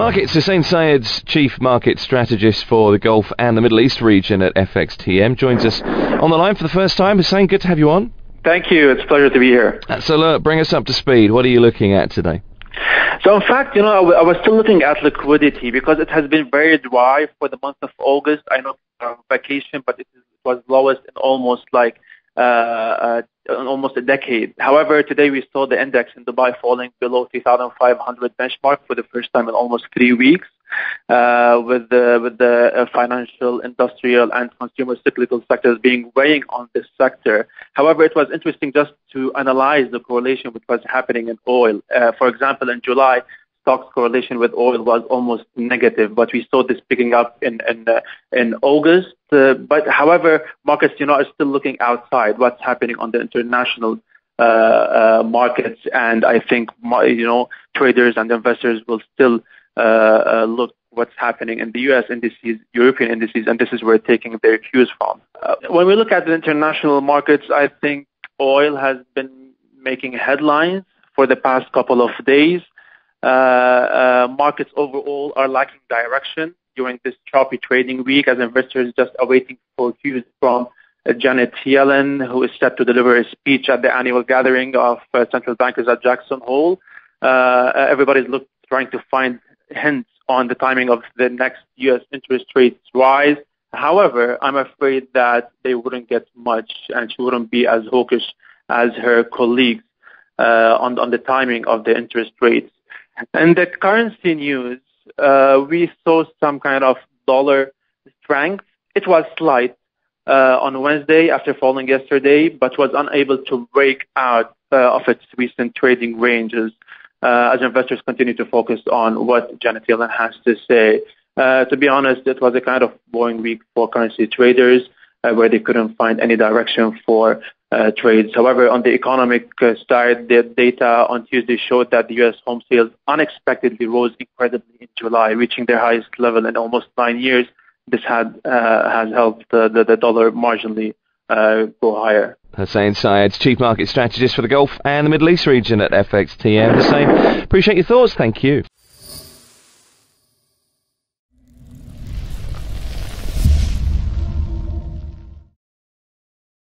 Markets, Hussein Sayed's Chief Market Strategist for the Gulf and the Middle East region at FXTM, joins us on the line for the first time. Hussein, good to have you on. Thank you. It's a pleasure to be here. So, look, bring us up to speed. What are you looking at today? So, in fact, you know, I, w- I was still looking at liquidity because it has been very dry for the month of August. I know uh, vacation, but it, is, it was lowest in almost like uh, uh, almost a decade. However, today we saw the index in Dubai falling below 3,500 benchmark for the first time in almost three weeks, uh, with the with the uh, financial, industrial, and consumer cyclical sectors being weighing on this sector. However, it was interesting just to analyze the correlation with what's happening in oil. Uh, for example, in July, stocks correlation with oil was almost negative, but we saw this picking up in in, uh, in August. Uh, but however, markets you know are still looking outside what's happening on the international uh, uh markets, and I think you know traders and investors will still uh, uh, look what's happening in the U.S. indices, European indices, and this is where taking their cues from. when we look at the international markets, I think oil has been making headlines for the past couple of days. Uh, uh, markets overall are lacking direction during this choppy trading week as investors just awaiting for cues from uh, Janet Yellen, who is set to deliver a speech at the annual gathering of central bankers at Jackson Hole. everybody's trying to find hints on the timing of the next U.S. interest rates rise. However, I'm afraid that they wouldn't get much, and she wouldn't be as hawkish as her colleagues on, on the timing of the interest rates. And the currency news, uh, we saw some kind of dollar strength. It was slight uh, on Wednesday after falling yesterday, but was unable to break out uh, of its recent trading ranges as investors continue to focus on what Janet Yellen has to say. To be honest, it was a kind of boring week for currency traders where they couldn't find any direction for trades. However, on the economic uh, side, the data on Tuesday showed that the U.S. home sales unexpectedly rose incredibly in July, reaching their highest level in almost nine years. This had uh, has helped the, the dollar marginally uh, go higher. Hussein Sayed, Chief Market Strategist for the Gulf and the Middle East region at FXTM. Hussein, appreciate your thoughts. Thank you.